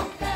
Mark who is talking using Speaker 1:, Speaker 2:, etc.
Speaker 1: 다